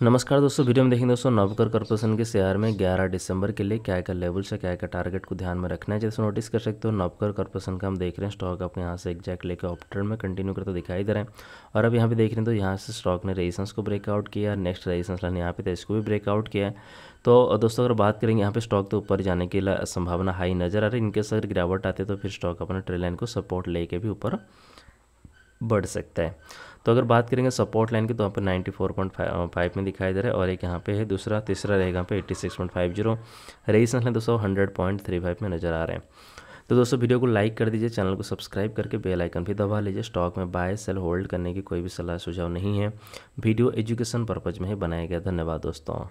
नमस्कार दोस्तों, वीडियो में देखेंगे दोस्तों, नवकर कॉर्पोरेशन के शेयर में 11 दिसंबर के लिए क्या क्या लेवल से क्या क्या टारगेट को ध्यान में रखना है, जैसे नोटिस कर सकते हो, नवकर कॉर्पोरेशन का हम देख रहे हैं स्टॉक अपने यहाँ से एग्जैक्ट लेकर ऑप्टर में कंटिन्यू करते दिखाई दे रहे हैं। और अब यहाँ पे देख रहे हैं तो यहाँ से स्टॉक ने रेजिस्टेंस को ब्रेकआउट किया नेक्स्ट रेजिस्टेंस लाइन यहाँ पे तो इसको भी ब्रेकआउट किया है। तो दोस्तों, अगर बात करेंगे यहाँ पे स्टॉक तो ऊपर जाने की संभावना हाई नज़र आ रही है, इनके अगर गिरावट आते तो फिर स्टॉक अपने ट्रेल लाइन को सपोर्ट लेके भी ऊपर बढ़ सकता है। तो अगर बात करेंगे सपोर्ट लाइन की तो यहाँ पर नाइन्टी फोर पॉइंट फाइव में दिखाई दे रहा है और एक यहाँ पे है दूसरा, तीसरा रहेगा यहाँ पे eighty six point five zero resistance line दोस्तों हंड्रेड पॉइंट थ्री फाइव में नज़र आ रहे हैं। तो दोस्तों वीडियो को लाइक कर दीजिए, चैनल को सब्सक्राइब करके बेल आइकन भी दबा लीजिए। स्टॉक में बाय सेल होल्ड करने की कोई भी सलाह सुझाव नहीं है। वीडियो एजुकेशन पर्पज़ में ही बनाया गया। धन्यवाद दोस्तों।